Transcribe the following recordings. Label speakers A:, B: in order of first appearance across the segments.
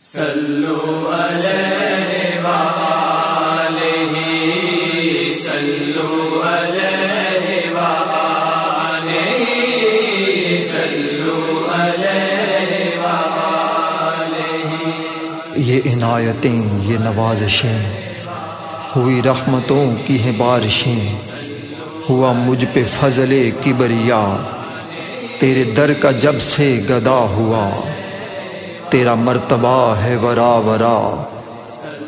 A: سلو علیہ وآلہ سلو علیہ وآلہ سلو علیہ وآلہ۔
B: یہ عنایتیں، یہ نوازشیں، ہوئی رحمتوں کی ہیں بارشیں۔ ہوا مجھ پہ فضل کبریا، تیرے در کا جب سے گدا ہوا۔ تیرا مرتبہ ہے ورا ورا۔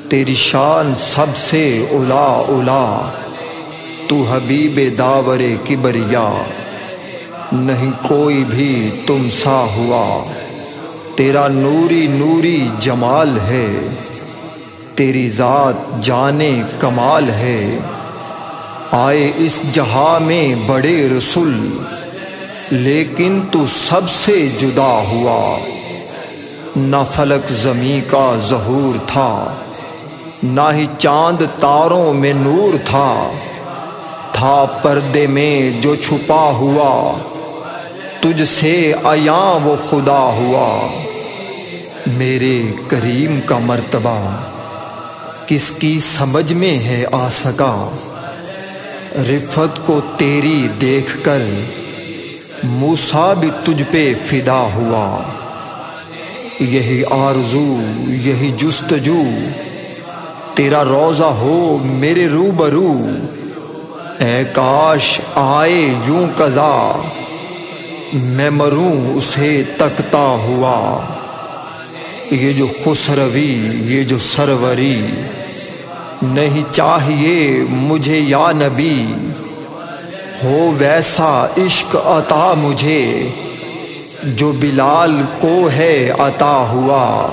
B: تیری شان سب سے الا الا تو حبیب داور کبریا۔ نہیں کوئی بھی تم سا ہوا۔ تیرا نوری نوری جمال ہے۔ تیری ذات جانے کمال ہے۔ آئے اس جہاں میں بڑے رسول۔ لیکن تو سب سے جدا ہوا۔ نہ فلک زمیں کا ظہور تھا، نہ ہی چاند تاروں میں نور تھا۔ تھا پردے میں جو چھپا ہوا، تجھ سے ایاں وہ خدا ہوا۔ میرے کریم کا مرتبہ، کس کی سمجھ میں ہے آ سکا؟ رفت کو تیری دیکھ کر موسا بھی تجھ پہ فدا ہوا۔ یہی آرزو، یہی جستجو، تیرا روزہ ہو میرے رو برو اے کاش آئے یوں قضا، میں مروں اسے تکتا ہوا۔ یہ جو خسروی، یہ جو سروری، نہیں چاہیے مجھے یا نبی۔ ہو ویسا عشق عطا مجھے۔ جو بلال کو ہے عطا ہوا۔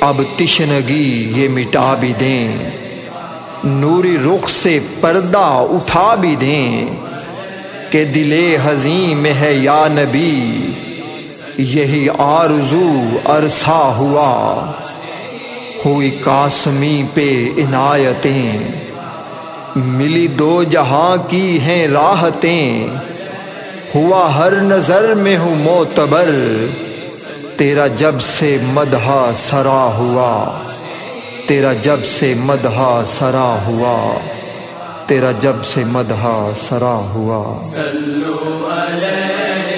B: اب تشنگی یہ مٹا بھی دیں۔ نوری رخ سے پردہ اٹھا بھی دیں۔ کہ دل حزین میں ہے یا نبی، یہی آرزو عرصہ ہوا۔ ہوئی قاسمی پہ عنایتیں۔ ملی دو جہاں کی ہیں راحتیں ہوا ہر نظر میں ہوں معتبر، تیرا جب سے مدحا سرا ہوا، تیرا جب سے مدحا سرا ہوا، تیرا جب سے مدحا سرا ہوا۔
A: سلو علیہ